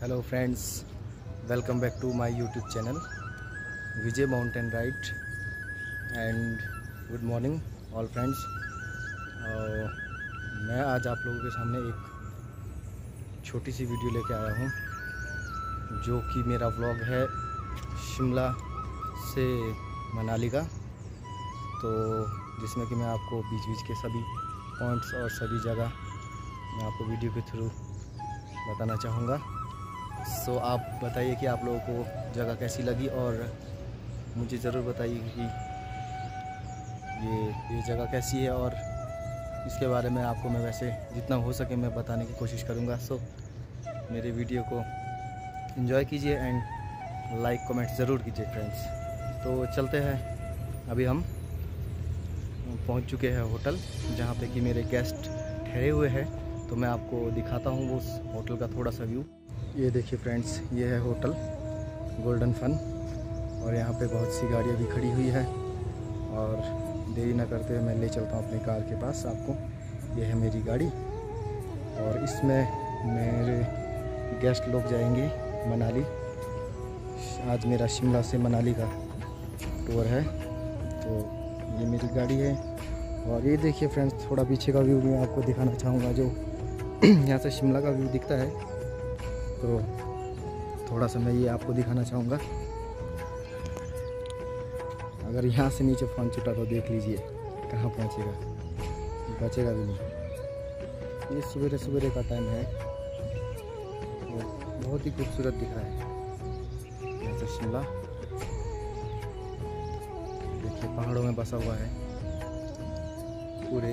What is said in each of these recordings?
Hello friends welcome back to my YouTube channel Vijay mountain ride and good morning all friends मैं आज आप लोगों के सामने एक छोटी सी वीडियो लेके आया हूँ, जो कि मेरा व्लॉग है शिमला से मनाली का। तो जिसमें कि मैं आपको बीच बीच के सभी पॉइंट्स और सभी जगह मैं आपको वीडियो के थ्रू बताना चाहूँगा। सो so, आप बताइए कि आप लोगों को जगह कैसी लगी और मुझे ज़रूर बताइए कि ये ये जगह कैसी है और इसके बारे में आपको मैं वैसे जितना हो सके मैं बताने की कोशिश करूँगा। सो so, मेरे वीडियो को इन्जॉय कीजिए एंड लाइक कमेंट ज़रूर कीजिए फ्रेंड्स तो चलते हैं। अभी हम पहुँच चुके हैं होटल जहाँ पे कि मेरे गेस्ट ठहरे हुए हैं। तो मैं आपको दिखाता हूँ उस होटल का थोड़ा सा व्यू ये देखिए फ्रेंड्स, ये है होटल गोल्डन फन। और यहाँ पे बहुत सी गाड़ियाँ भी खड़ी हुई है। और देरी ना करते हुए मैं ले चलता हूँ अपनी कार के पास आपको। ये है मेरी गाड़ी। और इसमें मेरे गेस्ट लोग जाएँगे मनाली। आज मेरा शिमला से मनाली का टूर है। तो ये मेरी गाड़ी है। और ये देखिए फ्रेंड्स, थोड़ा पीछे का व्यू मैं आपको दिखाना चाहूँगा जो यहाँ से शिमला का व्यू दिखता है। तो थोड़ा सा मैं ये आपको दिखाना चाहूँगा। अगर यहाँ से नीचे फ़ोन छुटा तो देख लीजिए, कहाँ पहुँचेगा। बचेगा भी नहीं। ये सवेरे सवेरे का टाइम है। तो बहुत ही खूबसूरत दिख रहा है। यहाँ से शिमला देखिए, पहाड़ों में बसा हुआ है। पूरे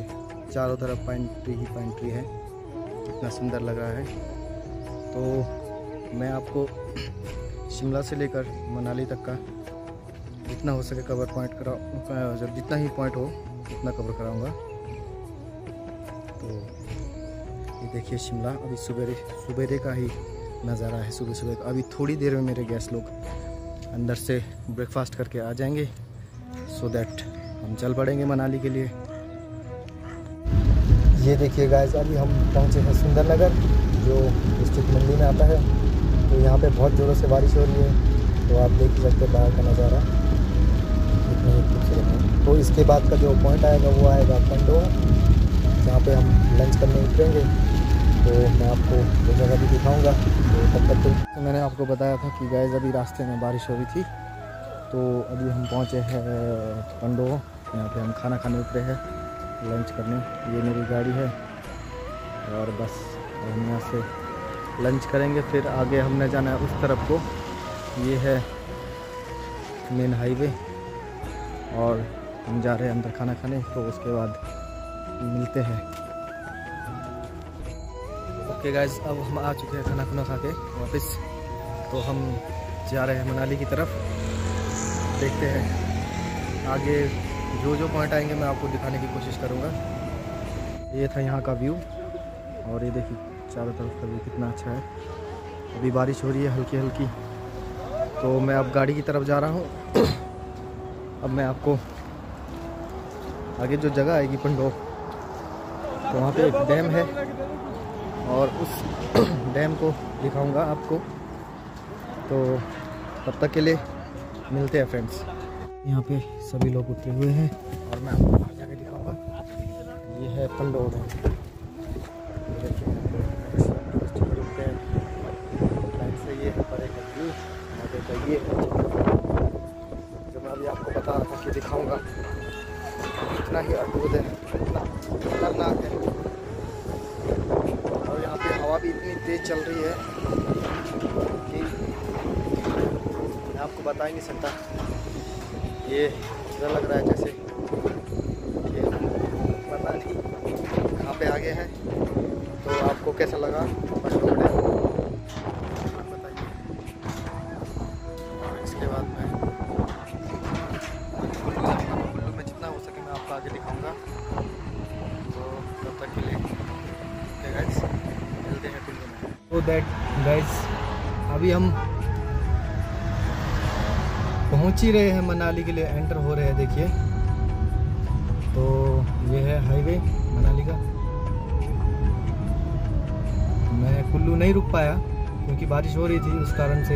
चारों तरफ़ पाइन ट्री ही पाइन ट्री है। इतना सुंदर लग रहा है। तो मैं आपको शिमला से लेकर मनाली तक का जितना हो सके कवर पॉइंट करा जब जितना ही पॉइंट हो, उतना कवर कराऊँगा। तो ये देखिए शिमला, अभी सुबेरे सुबेरे का ही नज़ारा है सुबह सुबह का। अभी थोड़ी देर में मेरे गैस लोग अंदर से ब्रेकफास्ट करके आ जाएँगे। सो दैट हम चल पड़ेंगे मनाली के लिए। ये देखिए गाइस अभी हम पहुँचे हैं सुंदरनगर, जो डिस्ट्रिक्ट मंडी में आता है। तो यहाँ पे बहुत ज़ोरों से बारिश हो रही है तो आप देख सकते हैं बाहर का नज़ारा। इतना खूबसूरत है। तो इसके बाद का जो पॉइंट आएगा, वो आएगा पंडो जहाँ पे हम लंच करने उतरेंगे। तो मैं आपको वो जगह भी दिखाऊँगा। तो तब तक तो मैंने आपको बताया था कि गैस अभी रास्ते में बारिश हो रही थी। तो अभी हम पहुँचे हैं पंडो यहाँ पे हम खाना खाने उतरे हैं लंच करने। ये मेरी गाड़ी है और बस हम यहाँ से लंच करेंगे, फिर आगे हमने जाना है उस तरफ़ को। ये है मेन हाईवे, और हम जा रहे हैं अंदर खाना खाने तो उसके बाद मिलते हैं। ओके गाइज़ अब हम आ चुके हैं खाना खुना खा के वापस। तो हम जा रहे हैं मनाली की तरफ़। देखते हैं। आगे जो जो पॉइंट आएँगे, मैं आपको दिखाने की कोशिश करूँगा। ये था यहाँ का व्यू और ये देखिए। चारों तरफ़ का व्यू कितना अच्छा है। अभी बारिश हो रही है हल्की हल्की। तो मैं अब गाड़ी की तरफ़ जा रहा हूँ। अब मैं आपको आगे जो जगह आएगी पंडो तो वहाँ पे एक डैम है। और उस डैम को दिखाऊँगा आपको। तो तब तक के लिए मिलते हैं फ्रेंड्स यहाँ पे सभी लोग उतरे हुए हैं और मैं आपको जाके दिखाऊँगा। ये है पंडो डैम ये है ये जो मैं अभी आपको बता रहा था कि दिखाऊँगा। इतना ही अद्भुत है, इतना खतरनाक है। और यहाँ पे हवा भी इतनी तेज़ चल रही है कि मैं आपको बता ही नहीं सकता। ये ऐसा लग रहा है जैसे कि हम पता नहीं कहाँ पे आगे हैं। तो आपको कैसा लगा? दैट गाइस अभी हम पहुँच ही रहे हैं मनाली के लिए एंटर हो रहे हैं, देखिए। तो ये है हाईवे मनाली का। मैं कुल्लू नहीं रुक पाया, क्योंकि बारिश हो रही थी, उस कारण से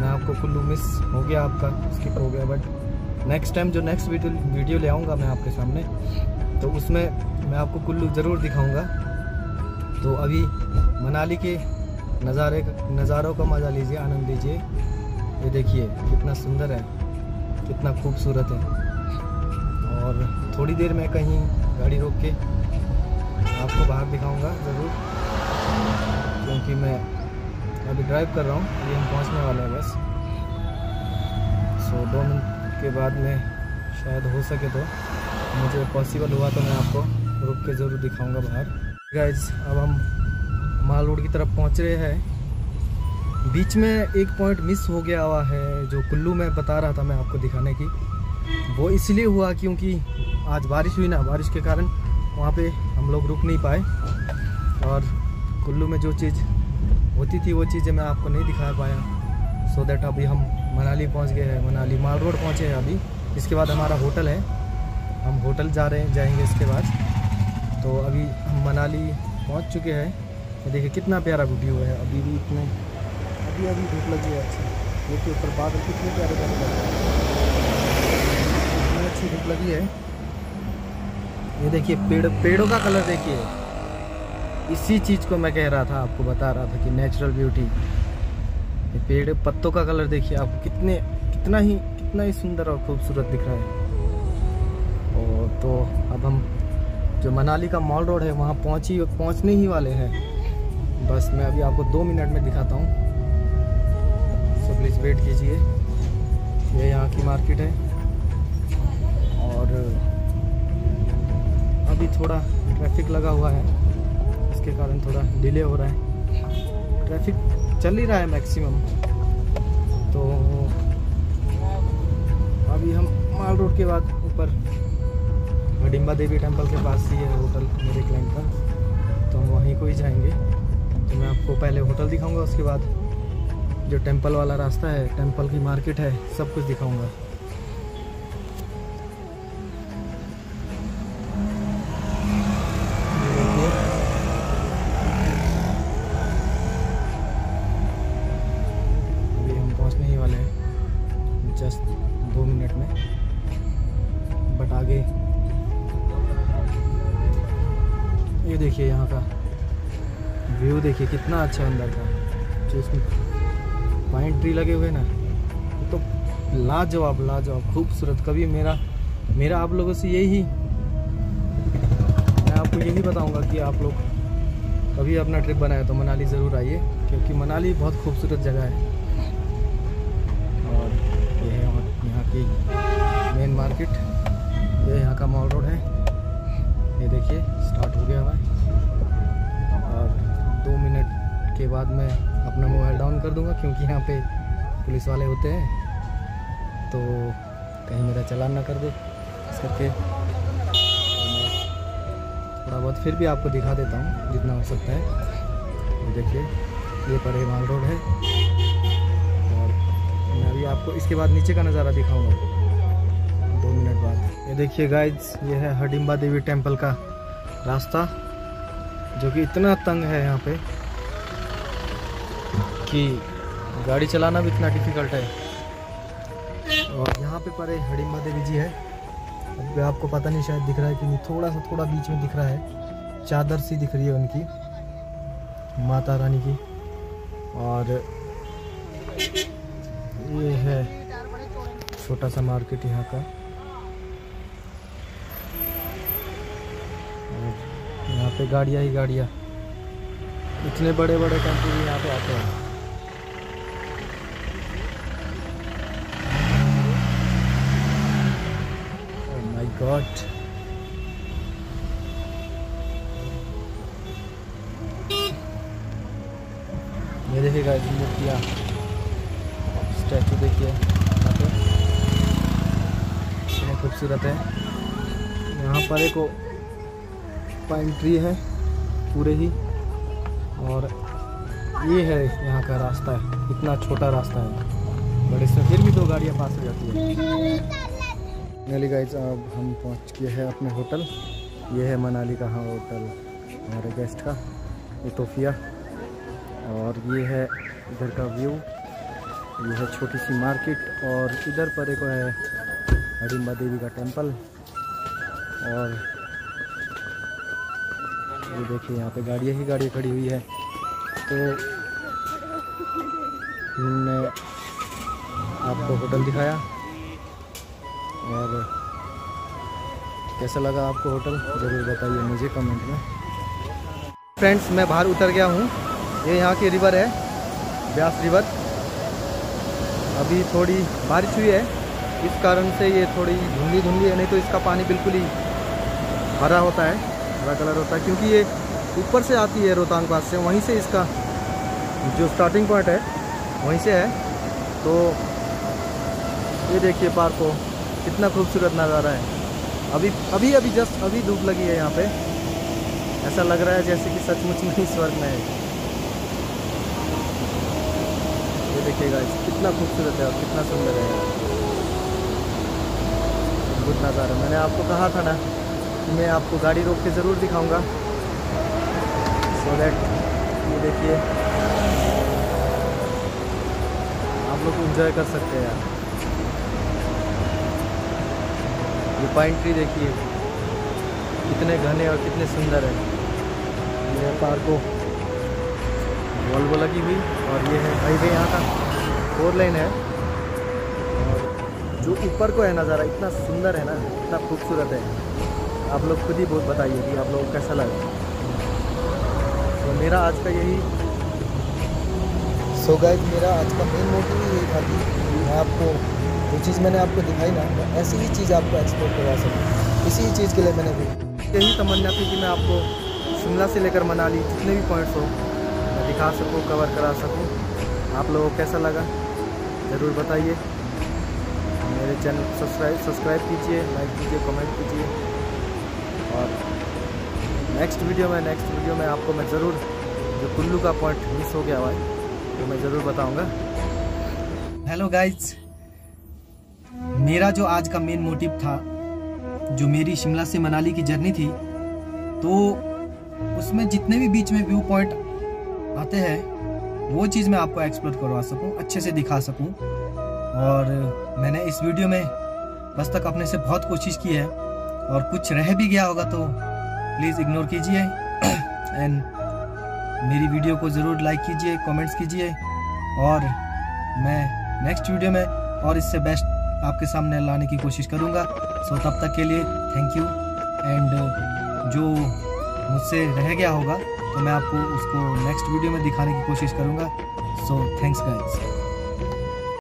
मैं आपको कुल्लू मिस हो गया आपका स्किप हो गया। बट नेक्स्ट टाइम जो नेक्स्ट वीडियो वीडियो ले आऊँगा मैं आपके सामने तो उसमें मैं आपको कुल्लू ज़रूर दिखाऊँगा। तो अभी मनाली के नज़ारे नज़ारों का मज़ा लीजिए, आनंद लीजिए ये देखिए, कितना सुंदर है, कितना खूबसूरत है। और थोड़ी देर में कहीं गाड़ी रोक के आपको बाहर दिखाऊँगा ज़रूर, क्योंकि मैं अभी ड्राइव कर रहा हूँ ये हम पहुँचने वाले हैं बस। सो दो मिनट के बाद में शायद हो सके तो मुझे पॉसिबल हुआ तो मैं आपको रुक के ज़रूर दिखाऊँगा बाहर। गाइज़ अब हम माल रोड की तरफ़ पहुँच रहे हैं। बीच में एक पॉइंट मिस हो गया हुआ है, जो कुल्लू में बता रहा था मैं आपको दिखाने की। वो इसलिए हुआ क्योंकि आज बारिश हुई ना, बारिश के कारण वहाँ पे हम लोग रुक नहीं पाए। और कुल्लू में जो चीज़ होती थी, वो चीज़ें मैं आपको नहीं दिखा पाया। सो देट अभी हम मनाली पहुँच गए हैं, मनाली माल रोड पहुँचे हैं अभी। इसके बाद हमारा होटल है। हम होटल जा रहे हैं, जाएँगे इसके बाद। तो अभी हम मनाली पहुँच चुके हैं। ये देखिए, कितना प्यारा व्यू है। अभी भी इतने अभी अभी धूप लगी है अच्छा। देखिए, ऊपर बादल कितने प्यारे हैं। इतनी अच्छी धूप लगी है। ये देखिए, पेड़ पेड़ों का कलर देखिए। इसी चीज़ को मैं कह रहा था, आपको बता रहा था कि नेचुरल ब्यूटी ये पेड़ पत्तों का कलर देखिए आपको कितने कितना ही कितना ही सुंदर और खूबसूरत दिख रहा है। और तो अब हम जो मनाली का मॉल रोड है, वहाँ पहुँची पहुँचने ही वाले हैं। बस मैं अभी आपको दो मिनट में दिखाता हूँ। सो प्लीज़ वेट कीजिए। ये यहाँ की मार्केट है। और, अभी थोड़ा ट्रैफ़िक लगा हुआ है। इसके कारण थोड़ा डिले हो रहा है। ट्रैफ़िक चल ही रहा है मैक्सिमम तो अभी हम माल रोड के बाद ऊपर, हडिम्बा देवी टेंपल के पास ही है होटल मेरे क्लाइंट का। तो हम वहीं को ही जाएँगे। तो मैं आपको पहले होटल दिखाऊँगा, उसके बाद जो टेंपल वाला रास्ता है, टेंपल की मार्केट है, सब कुछ दिखाऊँगा। कितना अच्छा अंदर का जो उसमें पाइन ट्री लगे हुए ना तो लाजवाब लाजवाब, खूबसूरत। कभी मेरा मेरा आप लोगों से यही, मैं आपको यही बताऊँगा कि आप लोग कभी अपना ट्रिप बनाए तो मनाली ज़रूर आइए, क्योंकि मनाली बहुत खूबसूरत जगह है। और ये है और यहाँ की मेन मार्केट ये यहाँ का मॉल रोड है। ये देखिए स्टार्ट हो गया है और दो मिनट के बाद मैं अपना मोबाइल डाउन कर दूँगा, क्योंकि यहाँ पे पुलिस वाले होते हैं। तो कहीं मेरा चलान ना कर दे। इस करके थोड़ा बहुत फिर भी आपको दिखा देता हूँ, जितना हो सकता है। देखिए, ये परे माल रोड है। और मैं अभी आपको इसके बाद नीचे का नज़ारा दिखाऊँगा। दो मिनट बाद। ये देखिए गाइज़ ये है हडिम्बा देवी टेंपल का रास्ता। जो कि इतना तंग है यहाँ पे कि गाड़ी चलाना भी इतना डिफ़िकल्ट है। और यहाँ पे परे हडिम्बा देवी जी है। अब आपको पता नहीं, शायद दिख रहा है कि नहीं, थोड़ा सा, थोड़ा बीच में दिख रहा है। चादर सी दिख रही है उनकी, माता रानी की। और ये है छोटा सा मार्केट यहाँ का। पे गाड़ियाँ ही गाड़ियाँ। इतने बड़े बड़े भी यहाँ पे आते हैं। माय गॉड ये देखिएगा मूर्तियाँ। स्टैचू देखिए, यहाँ पे। खूबसूरत है। यहाँ पर एक पाइन ट्री है, पूरे ही। और ये है यहाँ का रास्ता है, इतना छोटा रास्ता है। बट इसमें फिर भी दो गाड़ियाँ पास हो जाती है। मनाली गाइज़ अब हम पहुँच गए हैं अपने होटल। ये है मनाली का हाँ होटल, हमारे गेस्ट का ये तोफिया और ये है इधर का व्यू ये है छोटी सी मार्केट और इधर पर एक है हडिम्बा देवी का टेंपल और ये देखिए यहाँ पे गाड़ियाँ ही गाड़ियाँ खड़ी हुई है। तो हमने आपको होटल दिखाया। और कैसा लगा आपको होटल? ज़रूर बताइए मुझे कमेंट में। फ्रेंड्स, मैं बाहर उतर गया हूँ। ये यहाँ की रिवर है, ब्यास रिवर। अभी थोड़ी बारिश हुई है। इस कारण से ये थोड़ी धुंधली धुंधली है, नहीं तो इसका पानी बिल्कुल ही हरा होता है। हरा कलर होता है, क्योंकि ये ऊपर से आती है रोहतांग पास से, वहीं से इसका जो स्टार्टिंग पॉइंट है, वहीं से है। तो ये देखिए पार्क को, कितना खूबसूरत नज़ारा है। अभी अभी अभी जस्ट अभी धूप लगी है यहाँ पे। ऐसा लग रहा है जैसे कि सचमुच में ही स्वर्ग में है। ये देखिएगा कितना खूबसूरत है और कितना सुंदर है। अद्भुत नज़ारा मैंने आपको कहा था ना मैं आपको गाड़ी रोक के ज़रूर दिखाऊँगा। सो दैट ये देखिए। आप लोग इंजॉय कर सकते हैं यार। ये पाइन ट्री देखिए। कितने घने और कितने सुंदर है। ये पार्को वॉल्वो लगी हुई और ये है हाईवे यहाँ का। फोर लाइन है। और जो ऊपर को है नज़ारा, इतना सुंदर है ना, इतना खूबसूरत है। आप लोग खुद ही बहुत बताइए कि आप लोगों को कैसा लगा। तो मेरा आज का यही सो गाइस मेरा आज का मेन मोटिव यही था कि मैं आपको जो चीज़ मैंने आपको दिखाई ना मैं ऐसी ही चीज़ आपको एक्सप्लोर करवा सकूँ। इसी ही चीज़ के लिए मैंने भी यही तमन्ना थी कि मैं आपको शिमला से लेकर मनाली जितने भी पॉइंट्स हो मैं दिखा सकूँ कवर करा सकूँ। आप लोगों को कैसा लगा ज़रूर बताइए। मेरे चैनल सब्सक्राइब सब्सक्राइब कीजिए लाइक कीजिए कमेंट कीजिए। और नेक्स्ट वीडियो में नेक्स्ट वीडियो में आपको मैं ज़रूर, जो कुल्लू का पॉइंट मिस हो गया हुआ है तो मैं ज़रूर बताऊँगा। हेलो गाइज़ मेरा जो आज का मेन मोटिव था, जो मेरी शिमला से मनाली की जर्नी थी तो उसमें जितने भी बीच में व्यू पॉइंट आते हैं, वो चीज़ मैं आपको एक्सप्लोर करवा सकूँ, अच्छे से दिखा सकूँ। और मैंने इस वीडियो में बस तक अपने से बहुत कोशिश की है। और कुछ रह भी गया होगा तो प्लीज़ इग्नोर कीजिए। एंड मेरी वीडियो को ज़रूर लाइक कीजिए कमेंट्स कीजिए। और मैं नेक्स्ट वीडियो में और इससे बेस्ट आपके सामने लाने की कोशिश करूँगा। सो तब तक के लिए थैंक यू एंड जो मुझसे रह गया होगा तो मैं आपको उसको नेक्स्ट वीडियो में दिखाने की कोशिश करूँगा। So thanks guys